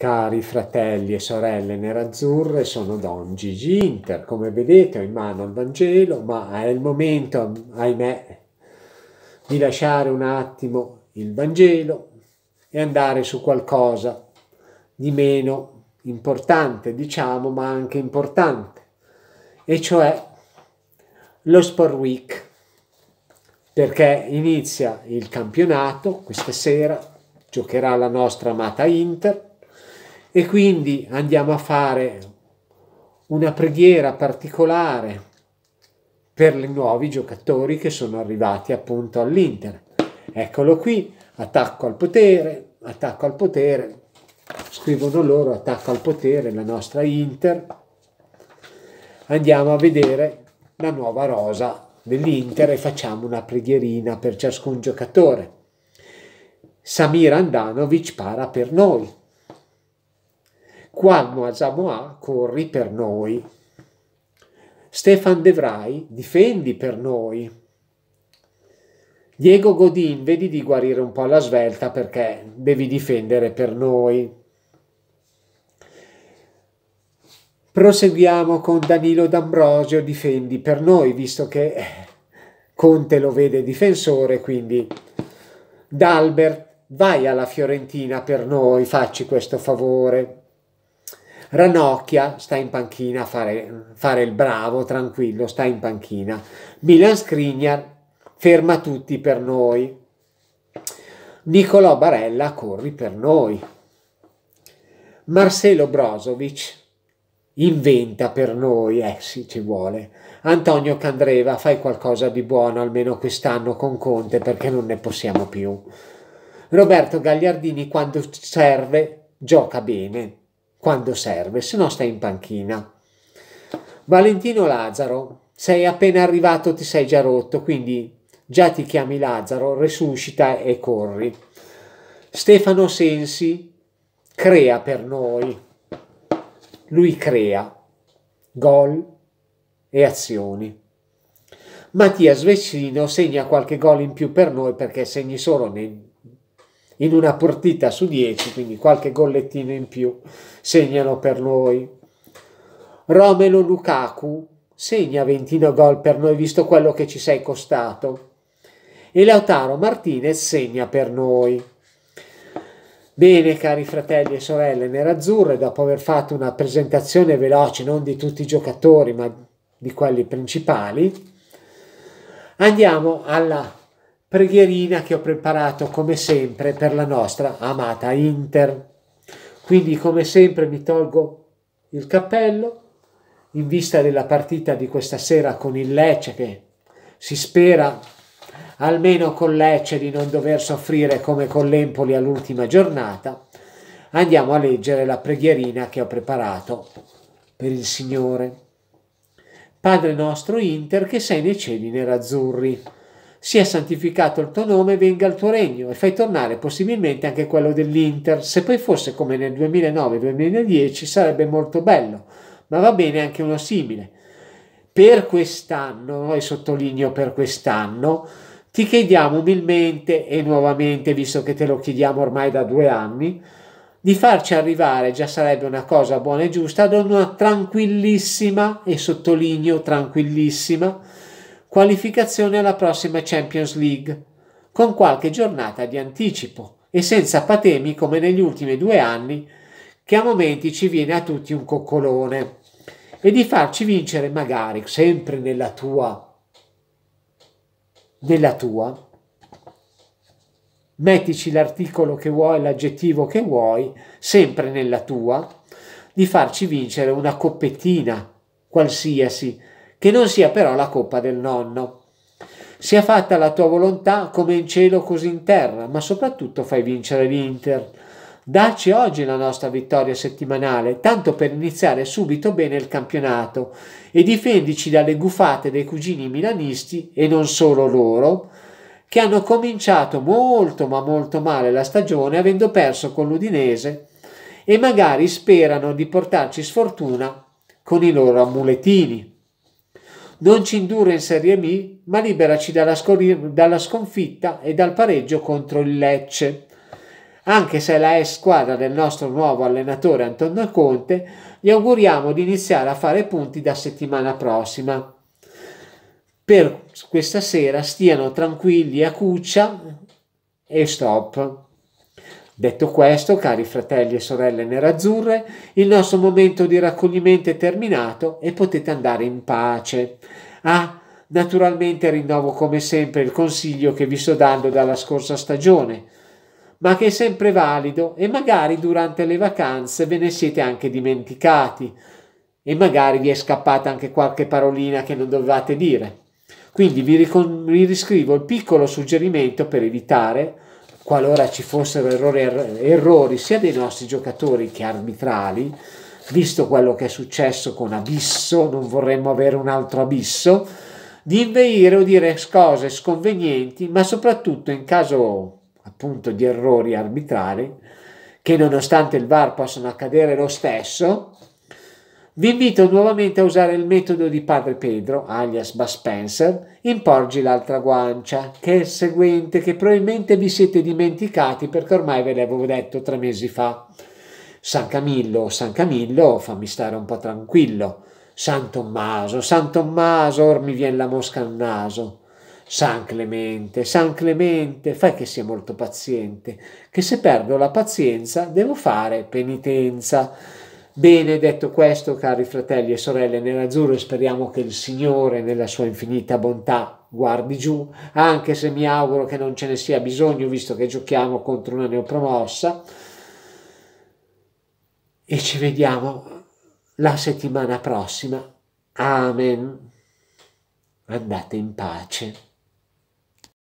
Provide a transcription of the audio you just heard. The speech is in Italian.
Cari fratelli e sorelle nerazzurre, sono Don Gigi Inter. Come vedete ho in mano il Vangelo, ma è il momento, ahimè, di lasciare un attimo il Vangelo e andare su qualcosa di meno importante, diciamo, ma anche importante, e cioè lo Sport Week, perché inizia il campionato questa sera, giocherà la nostra amata Inter, e quindi andiamo a fare una preghiera particolare per i nuovi giocatori che sono arrivati appunto all'Inter. Eccolo qui, attacco al potere, attacco al potere, scrivono loro attacco al potere, la nostra Inter. Andiamo a vedere la nuova rosa dell'Inter e facciamo una preghierina per ciascun giocatore. Samir Andanovic para per noi. Qualmo Asamoah corri per noi. Stefan De Vrij difendi per noi. Diego Godin vedi di guarire un po' la svelta perché devi difendere per noi. Proseguiamo con Danilo D'Ambrosio, difendi per noi, visto che Conte lo vede difensore, quindi D'Albert, vai alla Fiorentina per noi, facci questo favore. Ranocchia sta in panchina a fare, fare il bravo, tranquillo, sta in panchina. Milan Skriniar ferma tutti per noi. Nicolò Barella corri per noi. Marcelo Brozovic inventa per noi, eh sì, ci vuole. Antonio Candreva, fai qualcosa di buono almeno quest'anno con Conte perché non ne possiamo più. Roberto Gagliardini quando serve gioca bene, quando serve, se no stai in panchina. Valentino Lazzaro, sei appena arrivato, ti sei già rotto, quindi già ti chiami Lazzaro, resuscita e corri. Stefano Sensi crea per noi. Lui crea gol e azioni. Mattia Svecino segna qualche gol in più per noi perché segni solo nei in una partita su 10, quindi qualche gollettino in più segnano per noi. Romelo Lukaku segna 29 gol per noi, visto quello che ci sei costato. E Lautaro Martinez segna per noi. Bene, cari fratelli e sorelle nerazzurre, dopo aver fatto una presentazione veloce non di tutti i giocatori, ma di quelli principali, andiamo alla preghierina che ho preparato come sempre per la nostra amata Inter. Quindi come sempre mi tolgo il cappello in vista della partita di questa sera con il Lecce che si spera almeno con Lecce di non dover soffrire come con l'Empoli all'ultima giornata. Andiamo a leggere la preghierina che ho preparato per il Signore. Padre nostro Inter che sei nei cieli nerazzurri sia santificato il tuo nome, venga il tuo regno e fai tornare possibilmente anche quello dell'Inter. Se poi fosse come nel 2009-2010 sarebbe molto bello, ma va bene anche uno simile. Per quest'anno, e sottolineo per quest'anno, ti chiediamo umilmente e nuovamente, visto che te lo chiediamo ormai da due anni, di farci arrivare, già sarebbe una cosa buona e giusta, ad una tranquillissima, e sottolineo tranquillissima, qualificazione alla prossima Champions League, con qualche giornata di anticipo e senza patemi come negli ultimi due anni, che a momenti ci viene a tutti un coccolone, e di farci vincere magari sempre nella tua, nella tua, mettici l'articolo che vuoi, l'aggettivo che vuoi, sempre nella tua, di farci vincere una coppettina qualsiasi che non sia però la coppa del nonno. Sia fatta la tua volontà come in cielo così in terra, ma soprattutto fai vincere l'Inter. Dacci oggi la nostra vittoria settimanale, tanto per iniziare subito bene il campionato, e difendici dalle gufate dei cugini milanisti, e non solo loro, che hanno cominciato molto ma molto male la stagione avendo perso con l'Udinese e magari sperano di portarci sfortuna con i loro amuletini non ci indurre in Serie B, ma liberaci dalla, dalla sconfitta e dal pareggio contro il Lecce. Anche se è la ex squadra del nostro nuovo allenatore Antonio Conte, gli auguriamo di iniziare a fare punti da settimana prossima. Per questa sera stiano tranquilli a cuccia e stop. Detto questo, cari fratelli e sorelle nerazzurre, il nostro momento di raccoglimento è terminato e potete andare in pace. Ah, naturalmente rinnovo come sempre il consiglio che vi sto dando dalla scorsa stagione, ma che è sempre valido e magari durante le vacanze ve ne siete anche dimenticati e magari vi è scappata anche qualche parolina che non dovevate dire. Quindi vi, riscrivo il piccolo suggerimento per evitare qualora ci fossero errori, errori sia dei nostri giocatori che arbitrali, visto quello che è successo con Abisso, non vorremmo avere un altro Abisso, di inveire o dire cose sconvenienti, ma soprattutto in caso appunto di errori arbitrali, che nonostante il VAR possono accadere lo stesso, vi invito nuovamente a usare il metodo di Padre Pedro, alias Bas Spencer, in Porgi l'altra guancia, che è il seguente che probabilmente vi siete dimenticati perché ormai ve l'avevo detto tre mesi fa. San Camillo, San Camillo, fammi stare un po' tranquillo. San Tommaso, San Tommaso, or mi viene la mosca al naso. San Clemente, San Clemente, fai che sia molto paziente, che se perdo la pazienza devo fare penitenza. Bene, detto questo, cari fratelli e sorelle nell'azzurro, speriamo che il Signore, nella sua infinita bontà, guardi giù, anche se mi auguro che non ce ne sia bisogno, visto che giochiamo contro una neopromossa. E ci vediamo la settimana prossima. Amen. Andate in pace.